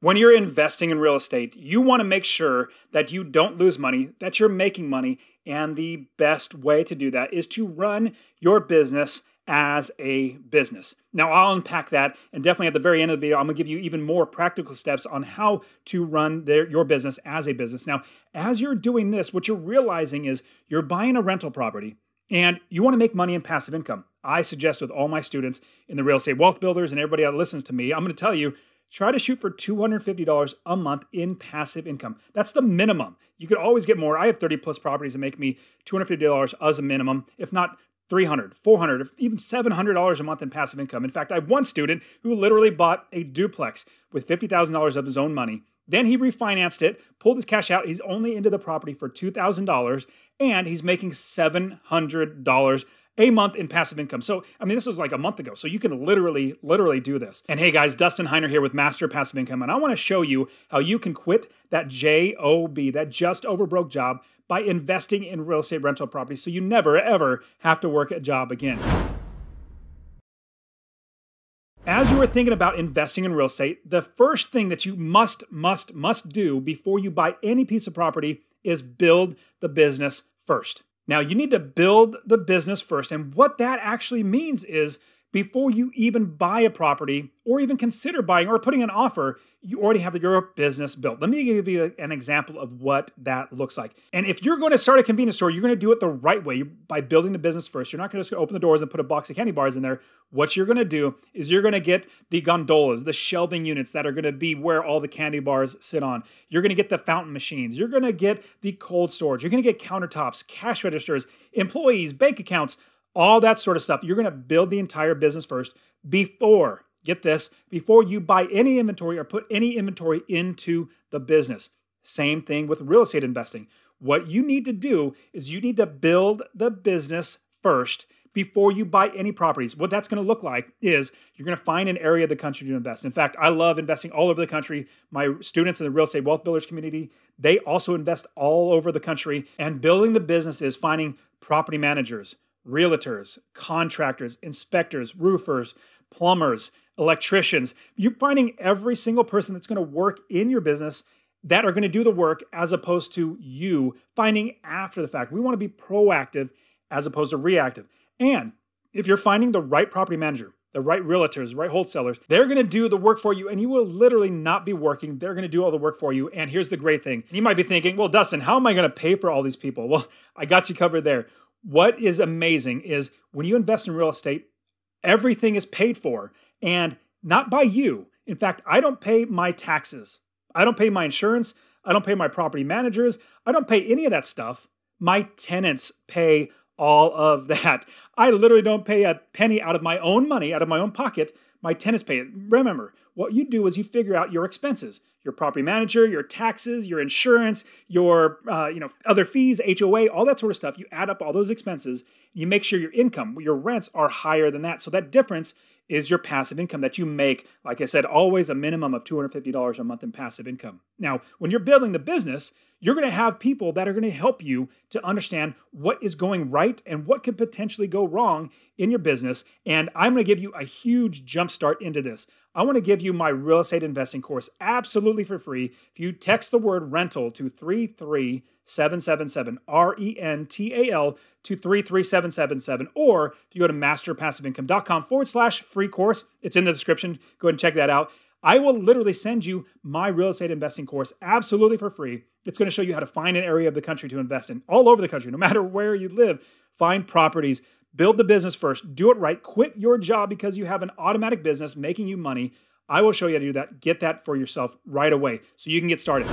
When you're investing in real estate, you want to make sure that you don't lose money, that you're making money, and the best way to do that is to run your business as a business. Now, I'll unpack that, and definitely at the very end of the video, I'm gonna give you even more practical steps on how to run their, your business as a business. Now, as you're doing this, what you're realizing is you're buying a rental property and you wanna make money in passive income. I suggest with all my students in the real estate wealth builders and everybody that listens to me, I'm gonna tell you try to shoot for $250 a month in passive income. That's the minimum. You could always get more. I have 30 plus properties that make me $250 as a minimum, if not 300, 400, even $700 a month in passive income. In fact, I have one student who literally bought a duplex with $50,000 of his own money. Then he refinanced it, pulled his cash out. He's only into the property for $2,000 and he's making $700 a month in passive income. So, I mean, this was like a month ago. So you can literally, literally do this. And hey guys, Dustin Heiner here with Master Passive Income. And I want to show you how you can quit that JOB, that just over broke job, by investing in real estate rental properties so you never, ever have to work a job again. As you are thinking about investing in real estate, the first thing that you must, must, must do before you buy any piece of property is build the business first. Now, you need to build the business first. And what that actually means is before you even buy a property or even consider buying or putting an offer, you already have your business built. Let me give you an example of what that looks like. And if you're going to start a convenience store, you're going to do it the right way by building the business first. You're not going to just open the doors and put a box of candy bars in there. What you're going to do is you're going to get the gondolas, the shelving units that are going to be where all the candy bars sit on. You're going to get the fountain machines. You're going to get the cold storage. You're going to get countertops, cash registers, employees, bank accounts all that sort of stuff. You're going to build the entire business first before, get this, before you buy any inventory or put any inventory into the business. Same thing with real estate investing. What you need to do is you need to build the business first before you buy any properties. What that's going to look like is you're going to find an area of the country to invest. In fact, I love investing all over the country. My students in the real estate wealth builders community, they also invest all over the country. And building the business is finding property managers, realtors, contractors, inspectors, roofers, plumbers, electricians. You're finding every single person that's going to work in your business that are going to do the work as opposed to you finding after the fact. We want to be proactive as opposed to reactive. And if you're finding the right property manager, the right realtors, the right wholesalers, they're going to do the work for you and you will literally not be working. They're going to do all the work for you. And here's the great thing. You might be thinking, well, Dustin, how am I going to pay for all these people? Well, I got you covered there. What is amazing is when you invest in real estate, everything is paid for and not by you. In fact, I don't pay my taxes. I don't pay my insurance. I don't pay my property managers. I don't pay any of that stuff. My tenants pay all of that. I literally don't pay a penny out of my own money, out of my own pocket. My tenants pay it. Remember, what you do is you figure out your expenses, your property manager, your taxes, your insurance, your uh, you know other fees, HOA, all that sort of stuff. You add up all those expenses. You make sure your income, your rents are higher than that. So that difference is your passive income that you make. Like I said, always a minimum of $250 a month in passive income. Now, when you're building the business, you're going to have people that are going to help you to understand what is going right and what could potentially go wrong in your business. And I'm going to give you a huge jump start into this. I want to give you my real estate investing course absolutely for free. If you text the word rental to 33777, R E N T A L, to 33777, or if you go to masterpassiveincome.com forward slash free course, it's in the description. Go ahead and check that out. I will literally send you my real estate investing course absolutely for free. It's going to show you how to find an area of the country to invest in all over the country, no matter where you live. Find properties, build the business first, do it right, quit your job because you have an automatic business making you money. I will show you how to do that. Get that for yourself right away so you can get started.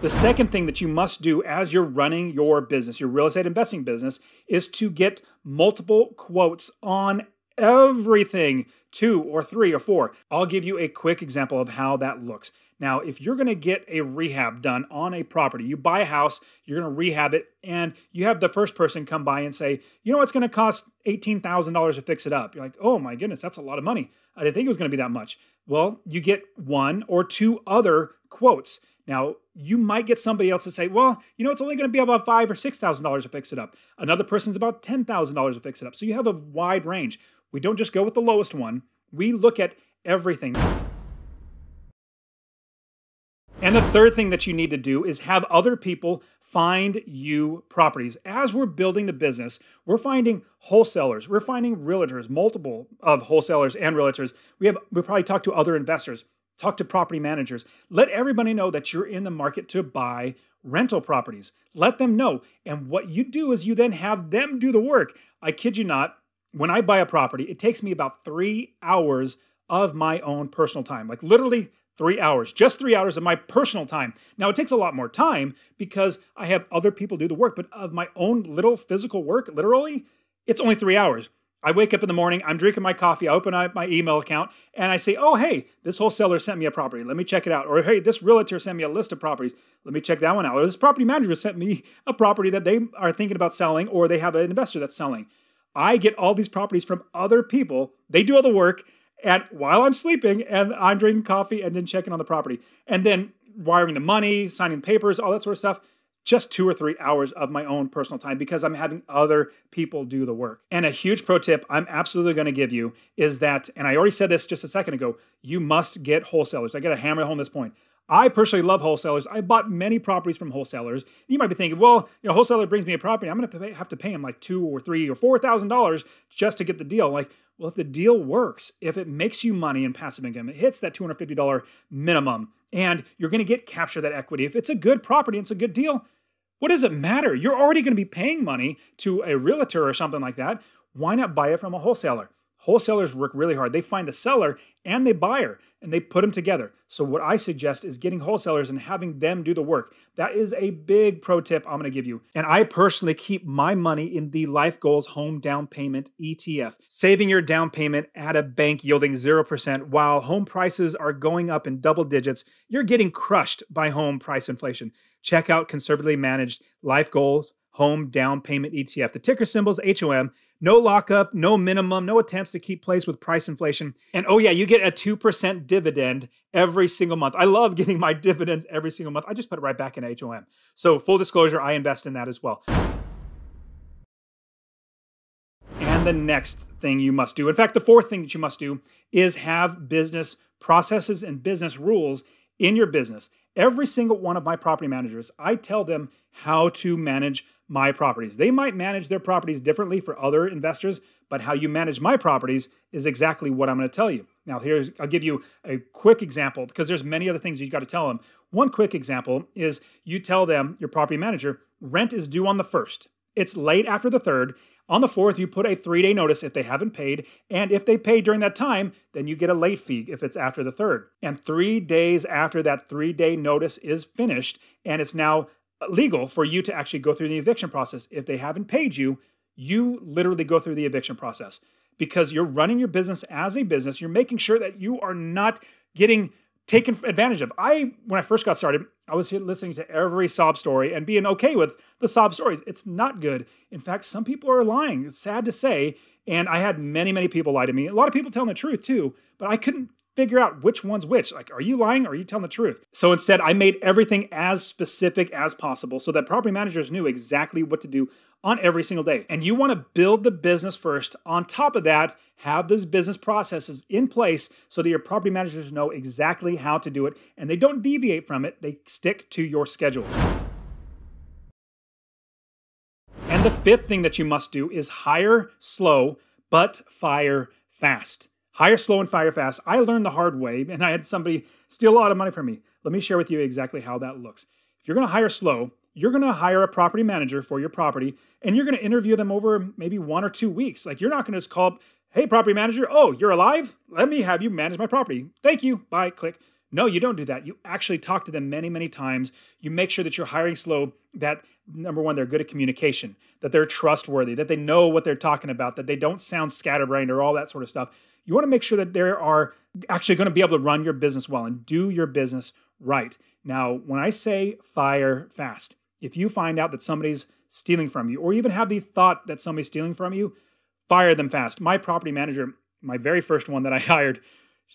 The second thing that you must do as you're running your business, your real estate investing business, is to get multiple quotes on everything two or three or four. I'll give you a quick example of how that looks. Now, if you're going to get a rehab done on a property, you buy a house, you're going to rehab it, and you have the first person come by and say, you know, it's going to cost $18,000 to fix it up. You're like, oh my goodness, that's a lot of money. I didn't think it was going to be that much. Well, you get one or two other quotes. Now, you might get somebody else to say, well, you know, it's only going to be about five or six thousand dollars to fix it up. Another person's about ten thousand dollars to fix it up. So you have a wide range. We don't just go with the lowest one. We look at everything. And the third thing that you need to do is have other people find you properties. As we're building the business, we're finding wholesalers, we're finding realtors, multiple of wholesalers and realtors. We have we probably talk to other investors, talk to property managers. Let everybody know that you're in the market to buy rental properties. Let them know. And what you do is you then have them do the work. I kid you not, when I buy a property, it takes me about 3 hours of my own personal time. Like literally three hours, just three hours of my personal time. Now, it takes a lot more time because I have other people do the work, but of my own little physical work, literally, it's only three hours. I wake up in the morning, I'm drinking my coffee, I open up my email account, and I say, oh, hey, this wholesaler sent me a property. Let me check it out. Or, hey, this realtor sent me a list of properties. Let me check that one out. Or this property manager sent me a property that they are thinking about selling, or they have an investor that's selling. I get all these properties from other people. They do all the work and while I'm sleeping and I'm drinking coffee and then checking on the property and then wiring the money, signing the papers, all that sort of stuff, just two or three hours of my own personal time because I'm having other people do the work. And a huge pro tip I'm absolutely going to give you is that, and I already said this just a second ago, you must get wholesalers. I got to hammer home this point. I personally love wholesalers. I bought many properties from wholesalers. You might be thinking, well, you know, wholesaler brings me a property. I'm going to have to pay him like two or three or four thousand dollars just to get the deal. Like, well, if the deal works, if it makes you money in passive income, it hits that $250 minimum, and you're going to get capture that equity. If it's a good property, it's a good deal. What does it matter? You're already going to be paying money to a realtor or something like that. Why not buy it from a wholesaler? Wholesalers work really hard. They find the seller and the buyer and they put them together. So, what I suggest is getting wholesalers and having them do the work. That is a big pro tip I'm going to give you. And I personally keep my money in the Life Goals Home Down Payment ETF, saving your down payment at a bank yielding 0% while home prices are going up in double digits. You're getting crushed by home price inflation. Check out conservatively managed Life Goals Home Down Payment ETF. The ticker symbol is HOM. No lockup, no minimum, no attempts to keep pace with price inflation. And oh, yeah, you get a 2% dividend every single month. I love getting my dividends every single month. I just put it right back in HOM. So, full disclosure, I invest in that as well. And the next thing you must do, in fact, the fourth thing that you must do is have business processes and business rules in your business. Every single one of my property managers, I tell them how to manage my properties. They might manage their properties differently for other investors, but how you manage my properties is exactly what I'm going to tell you. Now, here's I'll give you a quick example because there's many other things you've got to tell them. One quick example is you tell them your property manager rent is due on the 1st. It's late after the 3rd. On the 4th, you put a 3-day notice if they haven't paid, and if they pay during that time, then you get a late fee if it's after the 3rd. And 3 days after that 3-day notice is finished and it's now legal for you to actually go through the eviction process. If they haven't paid you, you literally go through the eviction process because you're running your business as a business. You're making sure that you are not getting taken advantage of. I, when I first got started, I was listening to every sob story and being okay with the sob stories. It's not good. In fact, some people are lying. It's sad to say. And I had many, many people lie to me. A lot of people telling the truth too, but I couldn't figure out which one's which. Like, are you lying or are you telling the truth? So instead, I made everything as specific as possible so that property managers knew exactly what to do on every single day. And you want to build the business first. On top of that, have those business processes in place so that your property managers know exactly how to do it and they don't deviate from it, they stick to your schedule. And the fifth thing that you must do is hire slow, but fire fast. Hire slow and fire fast. I learned the hard way, and I had somebody steal a lot of money from me. Let me share with you exactly how that looks. If you're going to hire slow, you're going to hire a property manager for your property, and you're going to interview them over maybe one or two weeks. Like you're not going to just call up, "Hey, property manager, oh, you're alive? Let me have you manage my property. Thank you. Bye. Click." No, you don't do that. You actually talk to them many, many times. You make sure that you're hiring slow, that number one, they're good at communication, that they're trustworthy, that they know what they're talking about, that they don't sound scatterbrained or all that sort of stuff you want to make sure that they are actually going to be able to run your business well and do your business right. Now, when I say fire fast, if you find out that somebody's stealing from you, or even have the thought that somebody's stealing from you, fire them fast. My property manager, my very first one that I hired,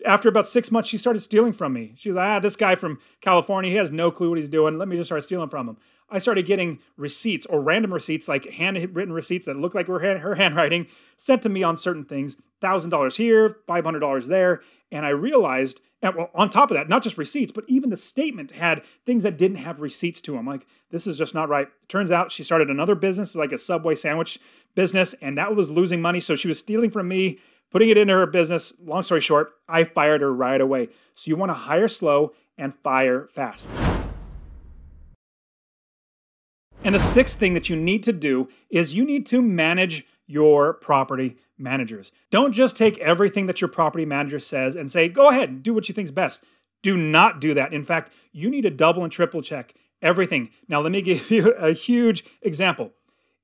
After about six months, she started stealing from me. She's like, ah, this guy from California, he has no clue what he's doing. Let me just start stealing from him. I started getting receipts or random receipts, like handwritten receipts that looked like were her handwriting, sent to me on certain things $1,000 here, $500 there. And I realized, and well, on top of that, not just receipts, but even the statement had things that didn't have receipts to them. Like, this is just not right. Turns out she started another business, like a Subway sandwich business, and that was losing money. So she was stealing from me, putting it into her business. Long story short, I fired her right away. So you want to hire slow and fire fast. And the sixth thing that you need to do is you need to manage your property managers. Don't just take everything that your property manager says and say, go ahead, do what you think's best. Do not do that. In fact, you need to double and triple check everything. Now, let me give you a huge example.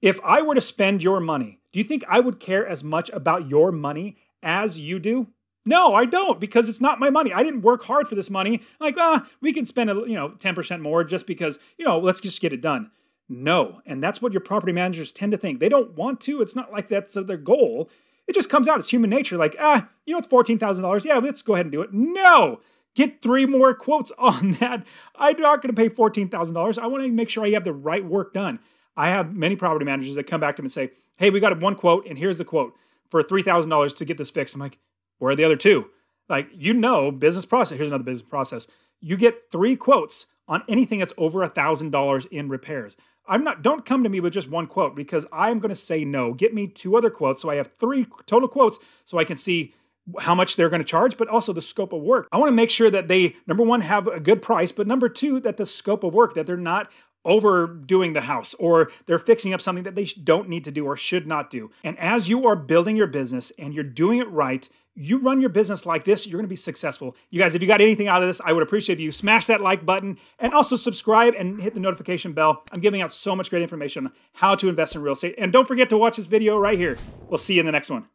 If I were to spend your money, do you think I would care as much about your money as you do? No, I don't because it's not my money. I didn't work hard for this money. Like, ah, we can spend a, you know 10% more just because, you know, let's just get it done. No. And that's what your property managers tend to think. They don't want to. It's not like that's their goal. It just comes out. It's human nature. Like, ah, you know, it's $14,000. Yeah, let's go ahead and do it. No. Get three more quotes on that. I'm not going to pay $14,000. I want to make sure I have the right work done. I have many property managers that come back to me and say, hey, we got one quote, and here's the quote for $3,000 to get this fixed. I'm like, where are the other two? Like, you know, business process. Here's another business process. You get three quotes on anything that's over a $1,000 in repairs. I'm not don't come to me with just one quote because I'm going to say no. Get me two other quotes so I have three total quotes so I can see how much they're going to charge, but also the scope of work. I want to make sure that they number 1 have a good price, but number 2 that the scope of work that they're not overdoing the house or they're fixing up something that they don't need to do or should not do. And as you are building your business and you're doing it right, you run your business like this, you're going to be successful. You guys, if you got anything out of this, I would appreciate if you smash that like button and also subscribe and hit the notification bell. I'm giving out so much great information on how to invest in real estate. And don't forget to watch this video right here. We'll see you in the next one.